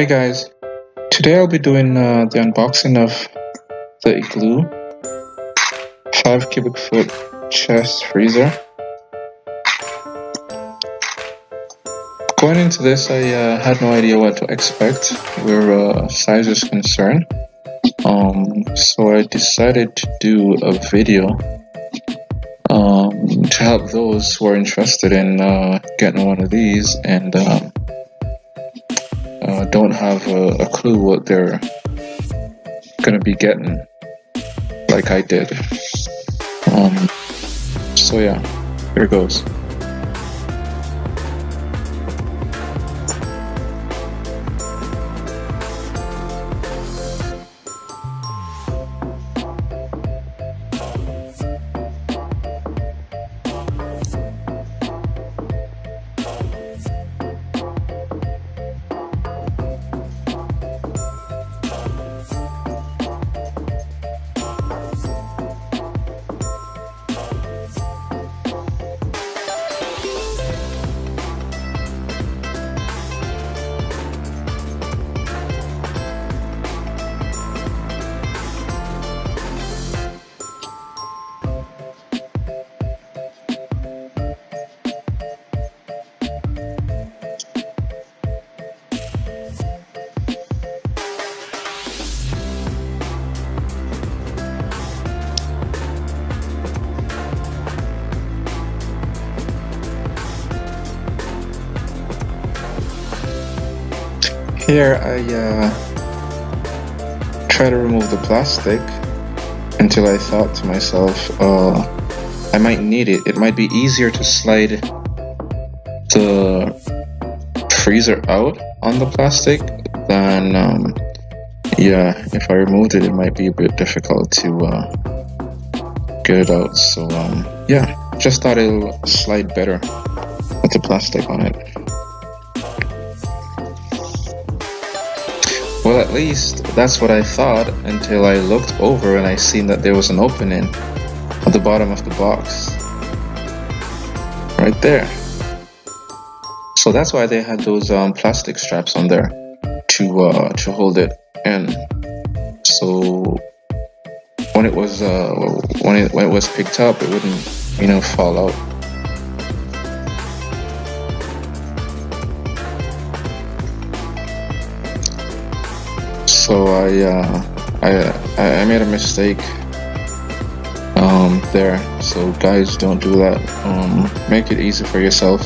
Hey guys, today I'll be doing uh, the unboxing of the Igloo 5 cubic foot chest freezer. Going into this, I uh, had no idea what to expect where uh, size is concerned. Um, so I decided to do a video um, to help those who are interested in uh, getting one of these and um, uh, don't have a, a, clue what they're going to be getting, like I did. Um, so yeah, here goes. Here I uh, try to remove the plastic until I thought to myself, uh, I might need it. It might be easier to slide the freezer out on the plastic than, um, yeah, if I removed it, it might be a bit difficult to uh, get it out. So, um, yeah, just thought it'll slide better with the plastic on it. Well, at least that's what I thought until I looked over and I seen that there was an opening at the bottom of the box. Right there. So that's why they had those um, plastic straps on there to uh, to hold it in. So when it was uh, when it when it was picked up, it wouldn't you know fall out. So I, uh, I, I made a mistake um, there. So guys, don't do that. Um, make it easy for yourself.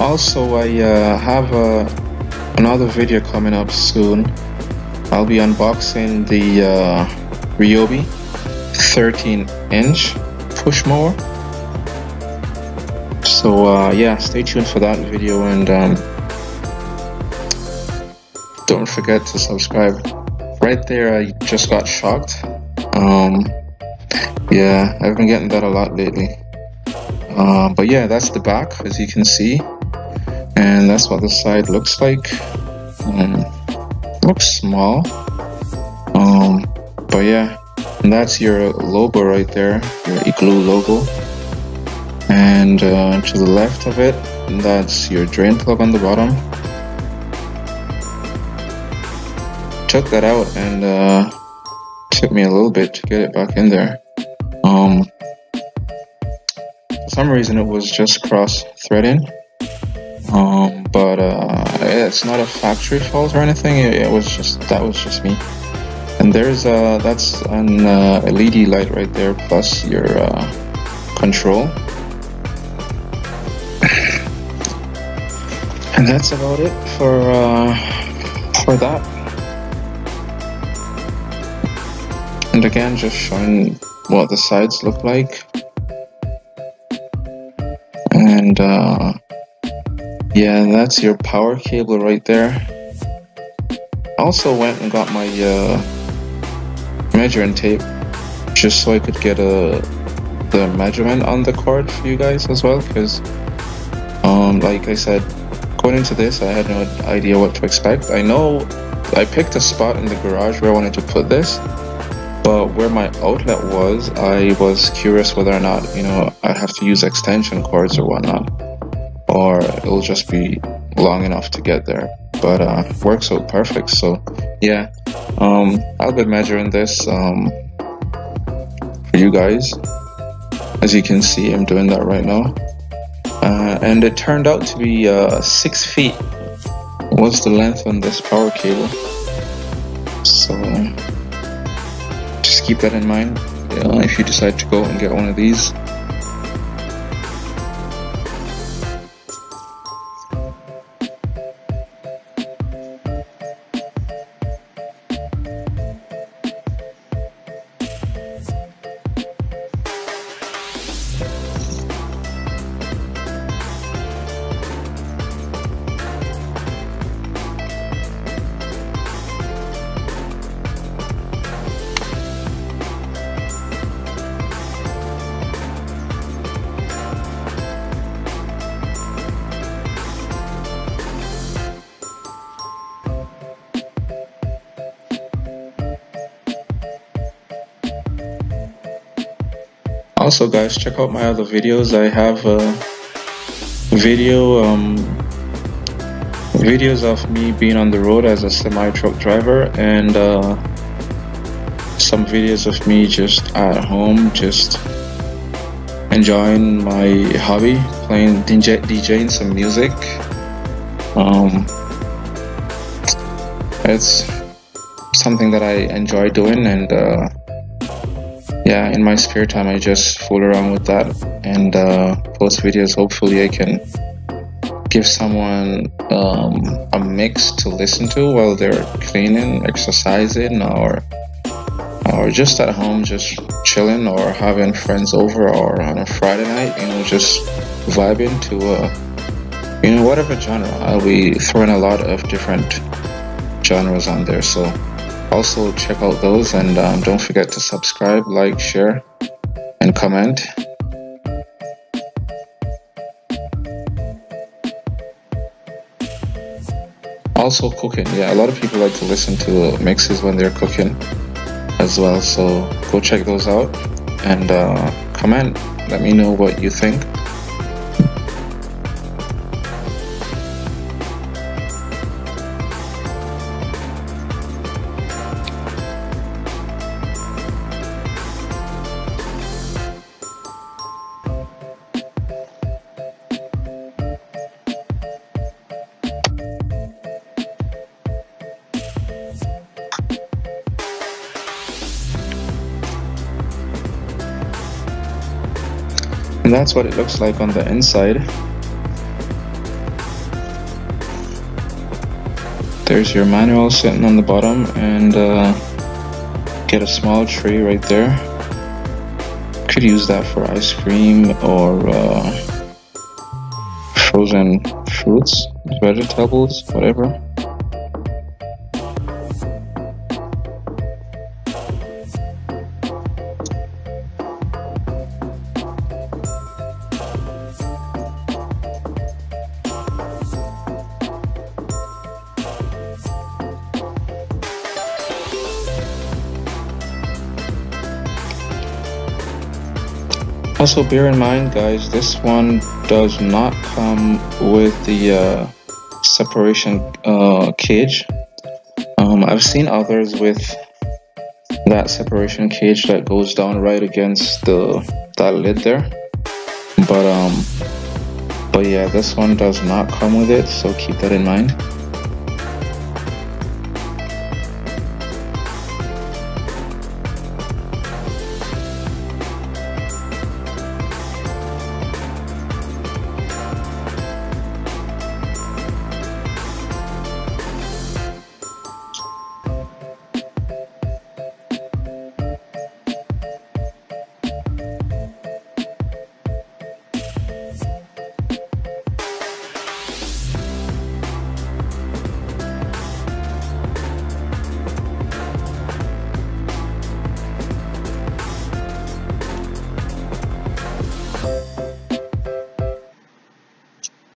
Also, I uh, have a another video coming up soon. I'll be unboxing the uh, Ryobi 13 inch push mower. So uh, yeah, stay tuned for that video and um, don't forget to subscribe. Right there, I just got shocked. Um, yeah, I've been getting that a lot lately. Uh, but yeah, that's the back, as you can see and that's what the side looks like. Um, looks small. Um, but yeah and that's your logo right there your igloo logo. And uh, to the left of it that's your drain plug on the bottom. Took that out and uh, took me a little bit to get it back in there. Um, for some reason it was just cross threading um, but uh, it's not a factory fault or anything. It, it, was just that was just me. And there's uh, that's an uh, LED light right there, plus your uh, control. and that's about it for uh, for that. And again, just showing what the sides look like. And uh, yeah, that's your power cable right there. I also went and got my uh, measuring tape just so I could get a the measurement on the cord for you guys as well because um, like I said going into this, I had no idea what to expect. I know I picked a spot in the garage where I wanted to put this, but where my outlet was, I was curious whether or not, you know, I'd have to use extension cords or whatnot, or it'll just be long enough to get there. But uh, works out perfect. So yeah, um, I'll be measuring this um, for you guys. As you can see, I'm doing that right now. Uh, and it turned out to be uh, six feet was the length on this power cable. So just keep that in mind if you decide to go and get one of these. Also guys, check out my other videos. I have a video um, videos of me being on the road as a semi-truck driver and uh, some videos of me just at home just enjoying my hobby playing DJ, DJing some music um, it's something that I enjoy doing and uh, yeah, in my spare time, I just fool around with that and uh, post videos. Hopefully, I can give someone um, a mix to listen to while they're cleaning, exercising, or or just at home, just chilling, or having friends over, or on a Friday night, you know, just vibing to uh, you know whatever genre. I'll be throwing a lot of different genres on there, so also check out those and um, don't forget to subscribe like share and comment. Also cooking. Yeah a lot of people like to listen to mixes when they're cooking as well so go check those out and uh, comment. Let me know what you think and that's what it looks like on the inside. There's your manual sitting on the bottom and uh, get a small tray right there. Could use that for ice cream or uh, frozen fruits vegetables whatever Also bear in mind guys, this one does not come with the uh, separation uh, cage. Um, I've seen others with that separation cage that goes down right against the that lid there. But um but yeah, this one does not come with it, so keep that in mind.